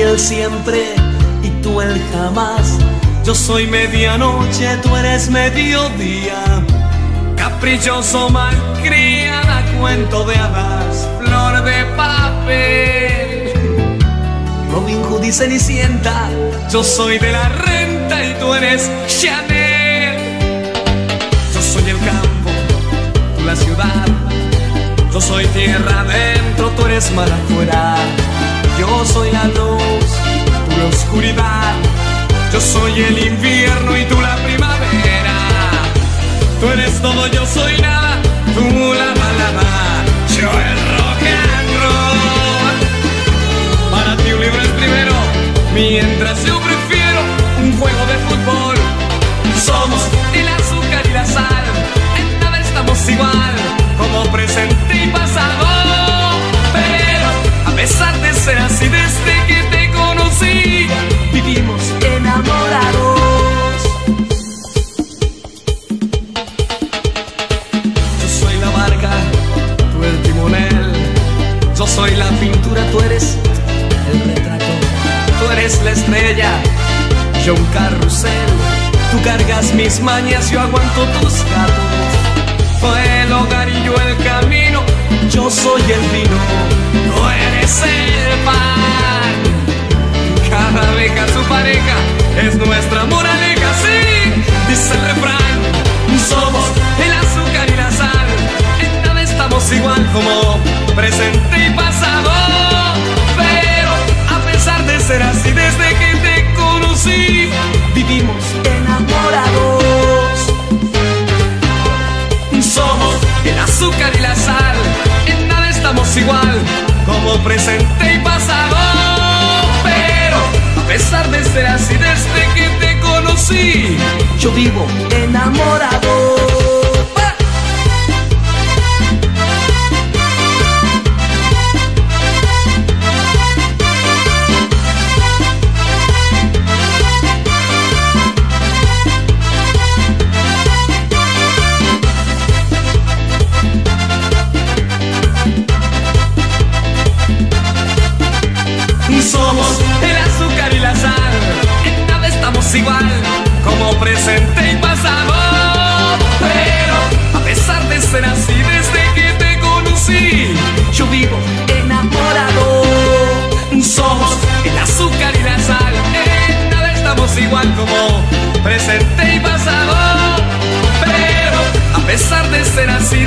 El siempre y tú el jamás. Yo soy medianoche, tú eres mediodía. Caprichoso, malcriada, cuento de hadas, flor de papel. Robin Hood y Cenicienta, yo soy de la renta y tú eres Chanel. Yo soy el campo, tú la ciudad. Yo soy tierra adentro, tú eres mar afuera. Soy el invierno y tú la primavera. Tú eres todo, yo soy nada. Tú la balada, yo el rock and roll. Para ti un libro es primero, mientras yo la estrella, yo un carrusel. Tú cargas mis mañas, yo aguanto tus gatos. Fue el hogar y yo el camino. Yo soy el vino, tú eres el pan. Cada abeja su pareja es nuestra moraleja, sí, dice el refrán. Somos el azúcar y la sal, en nada estamos igual como presente y vivimos enamorados. Somos el azúcar y la sal, en nada estamos igual como presente y pasado. Pero a pesar de ser así, desde que te conocí, yo vivo. igual como presente y pasado. Pero a pesar de ser así, desde que te conocí, yo vivo enamorado. Somos el azúcar y la sal, en nada estamos igual como presente y pasado. Pero a pesar de ser así,